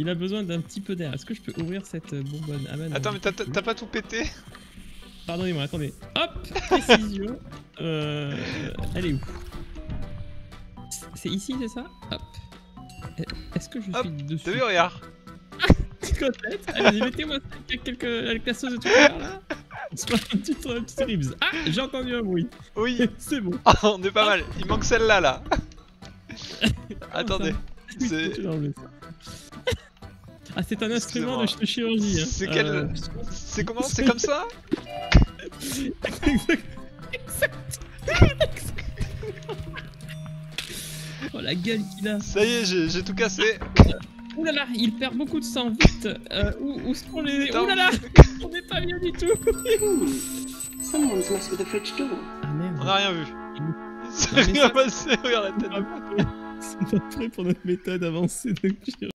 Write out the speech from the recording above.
Il a besoin d'un petit peu d'air. Est-ce que je peux ouvrir cette euh, bonbonne? Ah bah. Attends, mais t'as- pas tout pété? Pardonnez-moi, attendez. Hop Précision. euh... Elle est où? C'est ici, c'est ça? Hop. Est-ce que je Hop, suis dessus? T'as vu, regarde Côtelette. Allez, mettez-moi avec quelques avec la sauce de tout à l'heure là. On se ribs. Ah, j'ai entendu un bruit. Oui C'est bon. Ah, on est pas mal. Il manque celle-là, là. Attendez. Oui, C'est... Ah, c'est un instrument de, chirurgie. hein. C'est quel- Euh, C'est comment C'est comme ça exact- exact- Oh la gueule qu'il a. Ça y est, j'ai tout cassé. Ouh là là, il perd beaucoup de sang vite. Euh, où, où sont les. Putain. Ouh là là, on n'est pas bien du tout. Someone's messed with the fridge door. Ah merde. On a rien vu. Mais rien passé, regarde la tête. C'est pas prêt pour notre méthode avancée de chirurgie.